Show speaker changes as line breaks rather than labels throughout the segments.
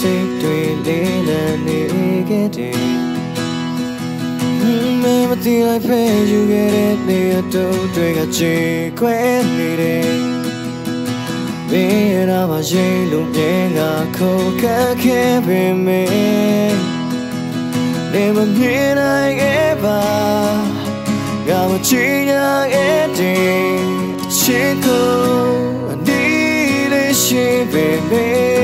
စိတ်တွေလေးလံနေခဲ့တယ်မဲမတိလိုက်ဖဲယူခဲ့တဲ့နေအတူတွေကချေခွဲနေတယ်ဘယ်ရမှာရှိလို့မြင်ငါခုတ်ခတ်ခဲ့ပေမဲ့နေမမြင်နိုင်ခဲ့ပါငါမချင်ရခဲ့တဲ့ချစ်ကိုအဒီလေးရှိပေမဲ့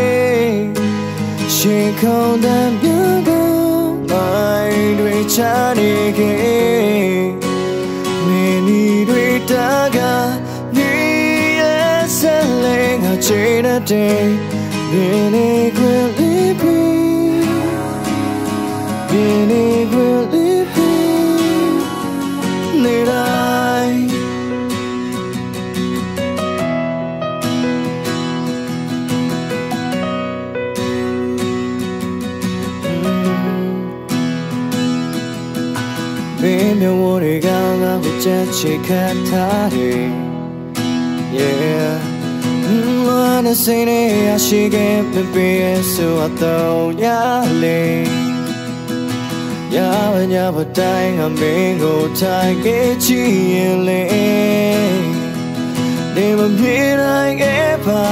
ရှင်ခေါင်းတမ်းပြတော့မိုင်းတွေချနေခဲ့မင်းဒီတွေတာကနေရဲ့ဆက်လေငါချင်တဲ့နေနေခွေ ဘင်းမြဝတွေကငါ့ကိုချက်ချခတ်ထားတယ် Yeah လာနေစနေရရှိခဲ့ပြပြဆိုတော့ညလေရပါညပါတိုင်းငါမင်းကိုထိုင်ခဲ့ချင်ရင်လေနေမပြေနိုင်ခဲ့ပါ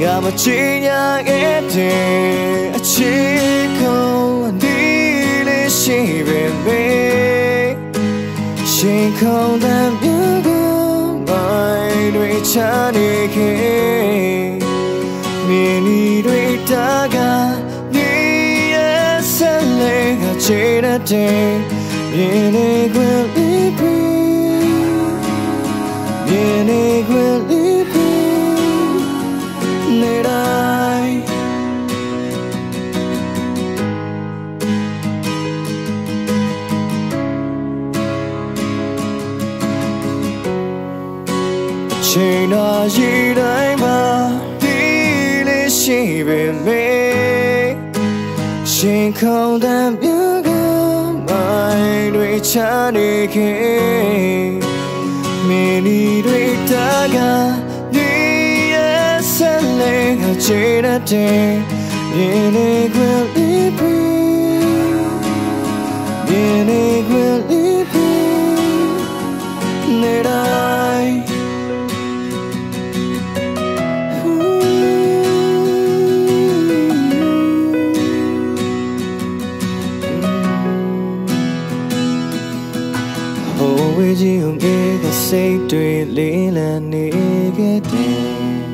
ငါမချင်ရခဲ့တဲ့အ ရှင်ခေါင်းတမ်းပြကမိုင်းတွေချနေခဲ့မြင်ဒီတွေတာကနေရဲ့ဆက်လေကချေတဲ့မြင်နေခွင့်လေးပြီးမြင်နေခွင့် ချိန်တော်ရည်တိုင်းမှာဒီလေးရှိပေမဲ့ရှင်ခေါင်းတမ်းပြကမိုင်းတွေချနေခဲ့မင်းဒီတွေတာကနေရဲ့ဆက်လေကချိန်တဲ့ရင်လေးခွေလေး Oh, would you make a safe dream, Leland, Nigadine?